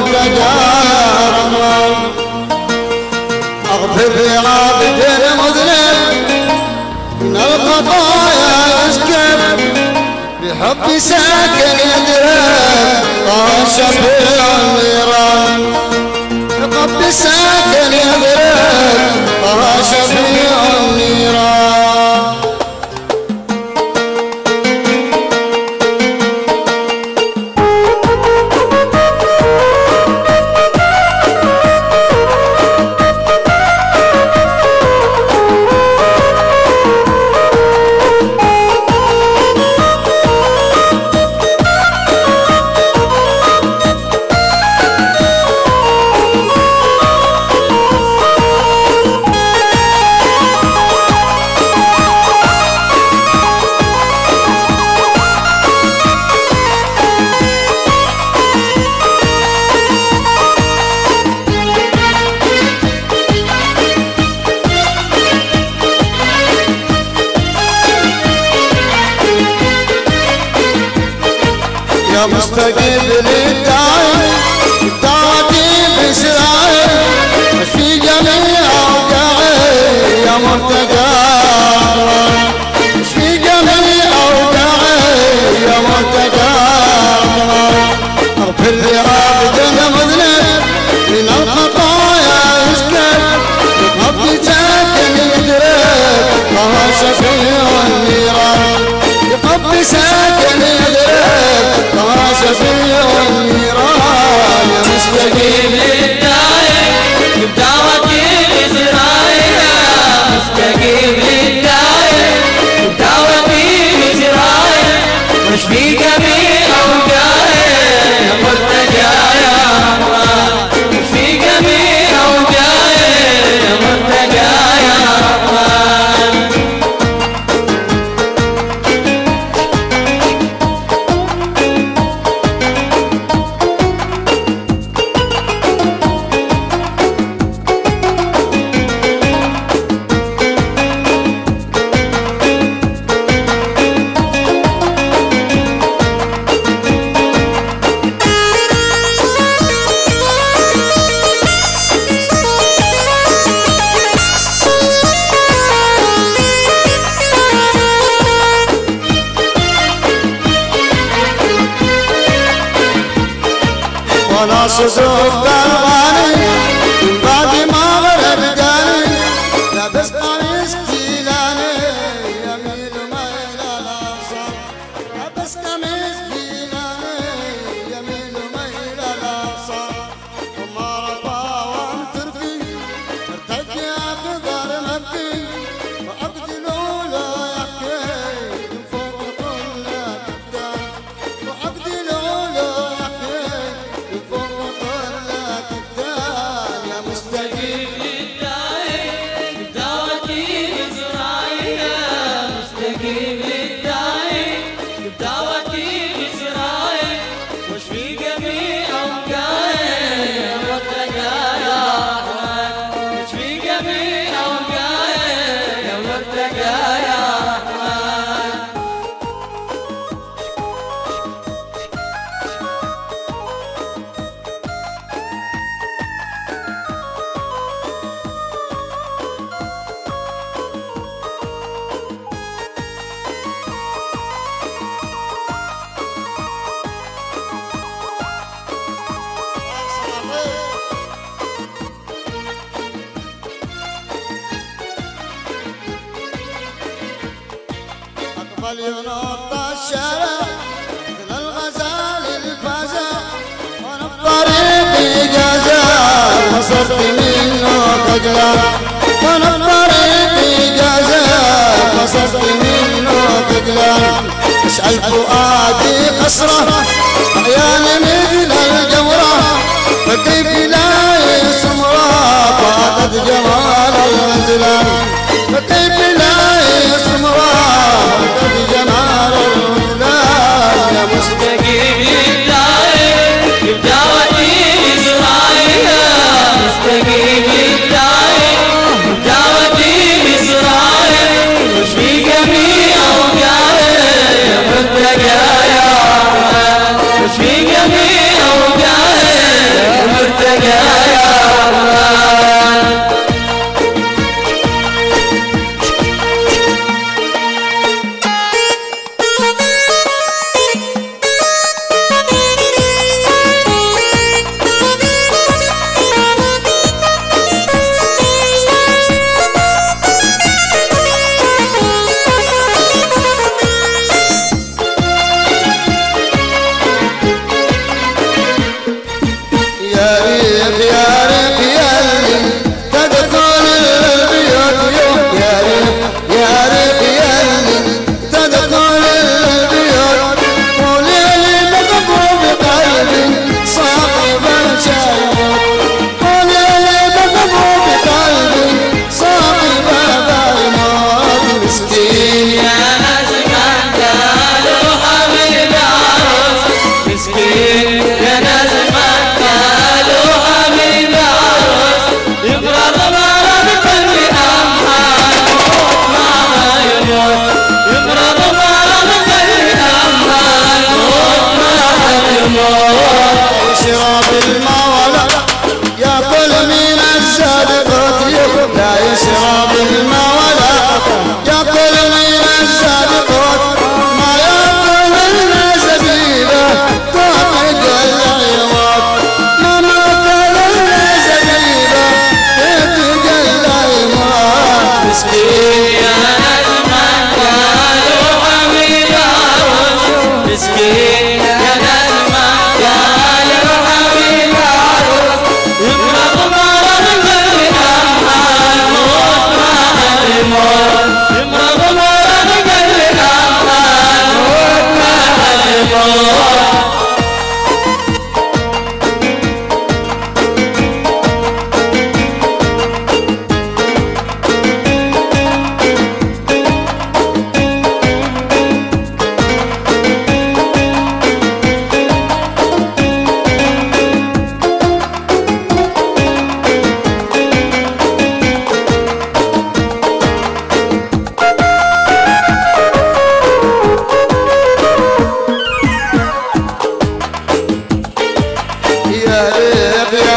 وقدرهم أغفر لعابد من الخطايا اسكب بحب ساكن يدرب طاش النيران بحب ساكن يدرب طاش النيران يا مستقل انت nossos oftalmos Give me فلينط الشرع الغزال منه تجلى منه تجلى اسأل فؤادي قصره أحيانا من Tere